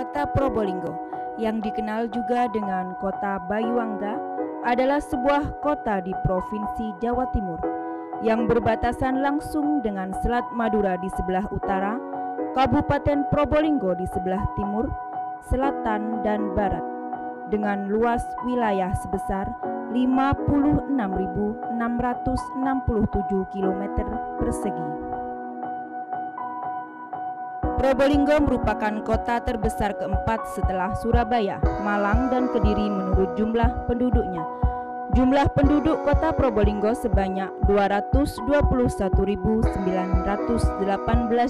Kota Probolinggo, yang dikenal juga dengan Kota Bayuangga, adalah sebuah kota di Provinsi Jawa Timur yang berbatasan langsung dengan Selat Madura di sebelah utara, Kabupaten Probolinggo di sebelah timur, selatan, dan barat, dengan luas wilayah sebesar 56.667 km persegi. Probolinggo merupakan kota terbesar keempat setelah Surabaya, Malang, dan Kediri menurut jumlah penduduknya. Jumlah penduduk kota Probolinggo sebanyak 221.918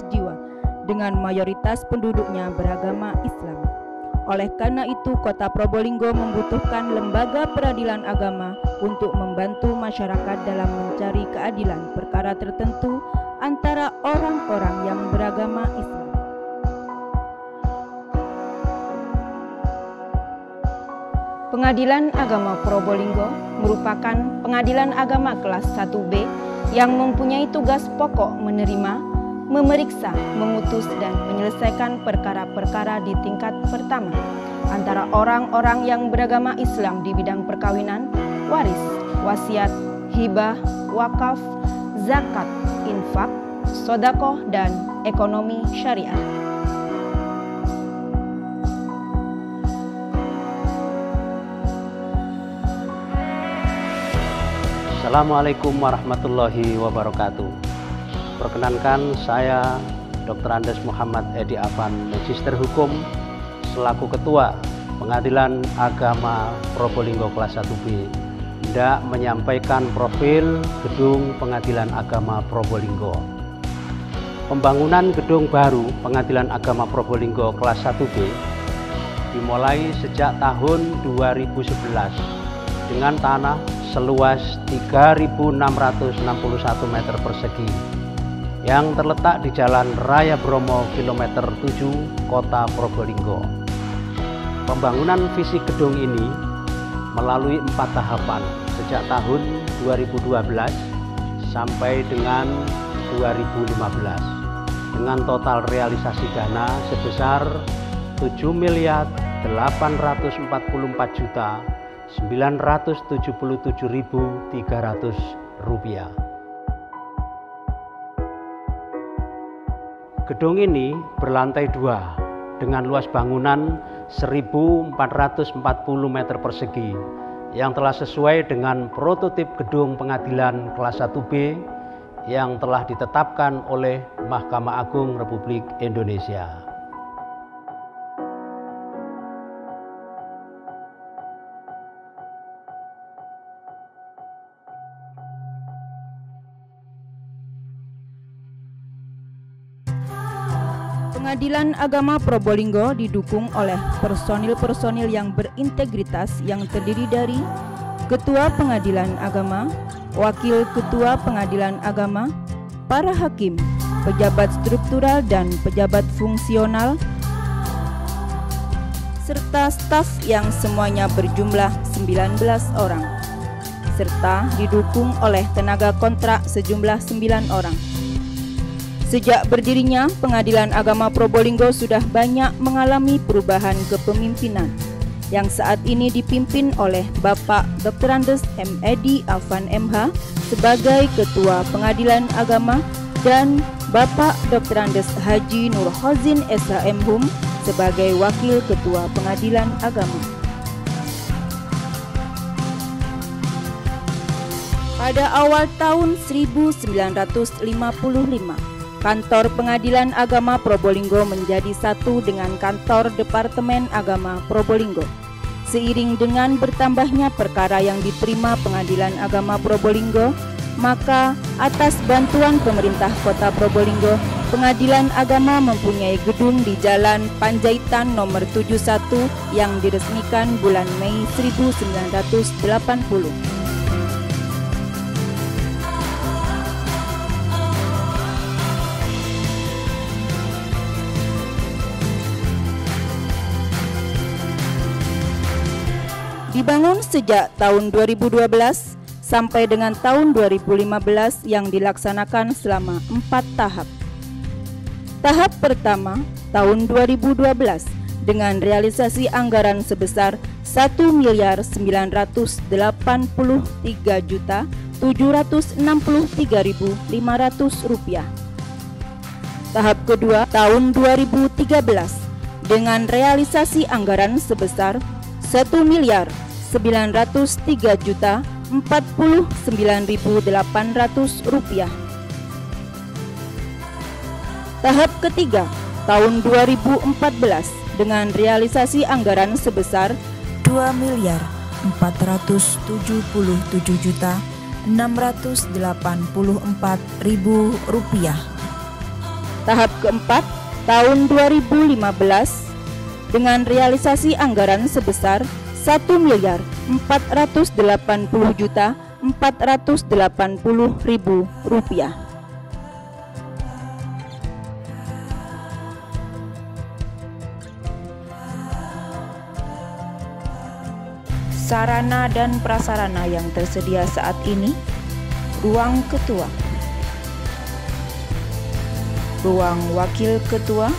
jiwa dengan mayoritas penduduknya beragama Islam. Oleh karena itu, kota Probolinggo membutuhkan lembaga peradilan agama untuk membantu masyarakat dalam mencari keadilan perkara tertentu antara orang-orang yang beragama Islam. Pengadilan Agama Probolinggo merupakan pengadilan agama kelas 1B yang mempunyai tugas pokok menerima, memeriksa, memutus, dan menyelesaikan perkara-perkara di tingkat pertama antara orang-orang yang beragama Islam di bidang perkawinan, waris, wasiat, hibah, wakaf, zakat, infak, sodakoh, dan ekonomi syariah. Assalamualaikum warahmatullahi wabarakatuh. Perkenankan saya Dr. Andes Muhammad Edi Afan, Magister Hukum selaku Ketua Pengadilan Agama Probolinggo kelas 1B hendak menyampaikan profil gedung Pengadilan Agama Probolinggo. Pembangunan gedung baru Pengadilan Agama Probolinggo kelas 1B dimulai sejak tahun 2011 dengan tanah seluas 3.661 meter persegi yang terletak di Jalan Raya Bromo kilometer 7 Kota Probolinggo. Pembangunan visi gedung ini melalui empat tahapan sejak tahun 2012 sampai dengan 2015 dengan total realisasi dana sebesar 7 miliar 844 juta 977.300 rupiah. Gedung ini berlantai dua dengan luas bangunan 1440 meter persegi yang telah sesuai dengan prototip gedung pengadilan kelas 1B yang telah ditetapkan oleh Mahkamah Agung Republik Indonesia. Pengadilan Agama Probolinggo didukung oleh personil-personil yang berintegritas yang terdiri dari Ketua Pengadilan Agama, Wakil Ketua Pengadilan Agama, para hakim, pejabat struktural dan pejabat fungsional, serta staf yang semuanya berjumlah 19 orang, serta didukung oleh tenaga kontrak sejumlah 9 orang. Sejak berdirinya, Pengadilan Agama Probolinggo sudah banyak mengalami perubahan kepemimpinan yang saat ini dipimpin oleh Bapak Dr. Andes M. Edi Afan MH sebagai Ketua Pengadilan Agama dan Bapak Dr. Andes Haji Nur Hozin SHM Hum sebagai Wakil Ketua Pengadilan Agama. Pada awal tahun 1955, Kantor Pengadilan Agama Probolinggo menjadi satu dengan kantor Departemen Agama Probolinggo. Seiring dengan bertambahnya perkara yang diterima Pengadilan Agama Probolinggo, maka atas bantuan pemerintah Kota Probolinggo, Pengadilan Agama mempunyai gedung di Jalan Panjaitan nomor 71 yang diresmikan bulan Mei 1980. Dibangun sejak tahun 2012 sampai dengan tahun 2015 yang dilaksanakan selama empat tahap. Tahap pertama tahun 2012 dengan realisasi anggaran sebesar 1 miliar 983 juta 763.500 rupiah. Tahap kedua tahun 2013 dengan realisasi anggaran sebesar 1 miliar 903 juta 49.800 rupiah. Tahap ketiga tahun 2014 dengan realisasi anggaran sebesar 2 miliar 477 juta 684 ribu rupiah. Tahap keempat tahun 2015 dengan realisasi anggaran sebesar 1 miliar 480 juta 480 ribu rupiah. sarana dan prasarana yang tersedia saat ini, ruang ketua, ruang wakil ketua,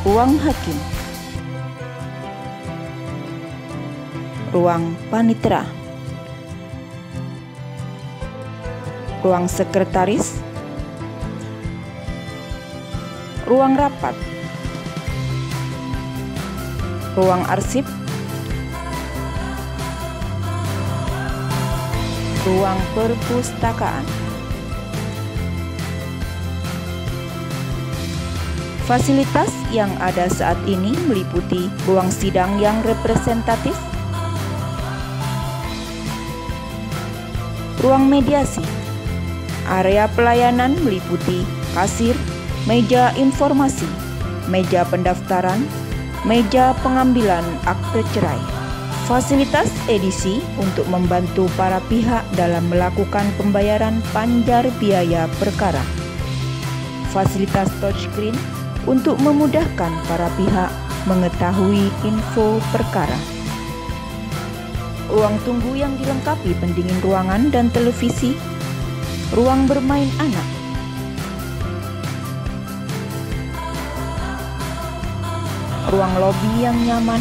ruang hakim, ruang panitera, ruang sekretaris, ruang rapat, ruang arsip, ruang perpustakaan. Fasilitas yang ada saat ini meliputi ruang sidang yang representatif, ruang mediasi, area pelayanan meliputi kasir, meja informasi, meja pendaftaran, meja pengambilan akte cerai, fasilitas edisi untuk membantu para pihak dalam melakukan pembayaran panjar biaya perkara, fasilitas touchscreen untuk memudahkan para pihak mengetahui info perkara. Ruang tunggu yang dilengkapi pendingin ruangan dan televisi, ruang bermain anak, ruang lobi yang nyaman,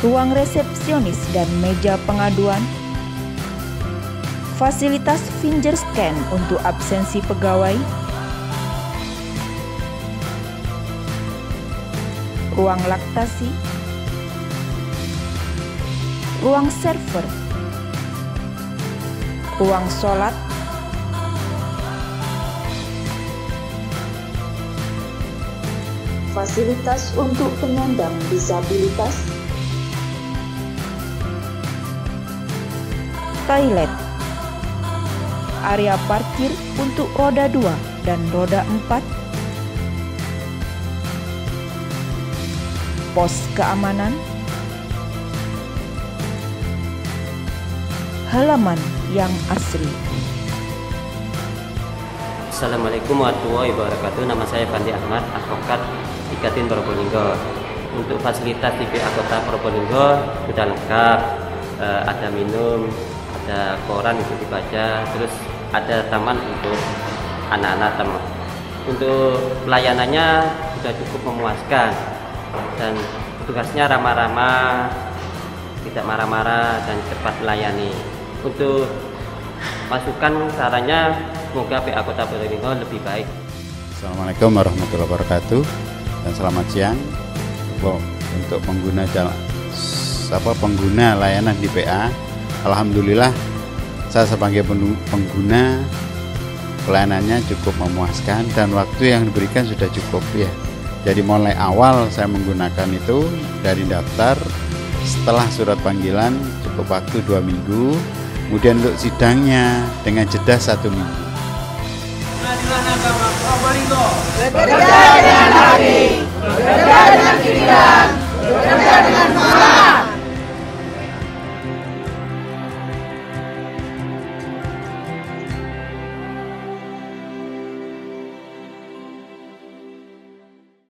ruang resepsionis dan meja pengaduan, fasilitas finger scan untuk absensi pegawai, ruang laktasi, ruang server, ruang sholat, fasilitas untuk penyandang disabilitas, toilet, area parkir untuk roda 2 dan roda 4, pos keamanan, halaman yang asri. Assalamualaikum warahmatullahi wabarakatuh. Nama saya Fandi Ahmad, advokat Ikatin Probolinggo. Untuk fasilitas di PA Kota Probolinggo sudah lengkap. E, ada minum, ada koran untuk dibaca, terus ada taman untuk anak-anak teman. Untuk pelayanannya sudah cukup memuaskan dan tugasnya ramah-ramah, tidak marah-marah dan cepat melayani. Untuk masukan sarannya Semoga PA Kota Probolinggo lebih baik. Assalamualaikum warahmatullahi wabarakatuh dan selamat siang untuk pengguna jalan apa pengguna layanan di PA. Alhamdulillah saya sebagai pengguna pelayanannya cukup memuaskan dan waktu yang diberikan sudah cukup ya. Jadi mulai awal saya menggunakan itu dari daftar setelah surat panggilan cukup waktu dua minggu kemudian untuk sidangnya dengan jeda satu minggu Pengadilan Agama Probolinggo. Bekerja dengan hati, bekerja dengan pilihan, bekerja dengan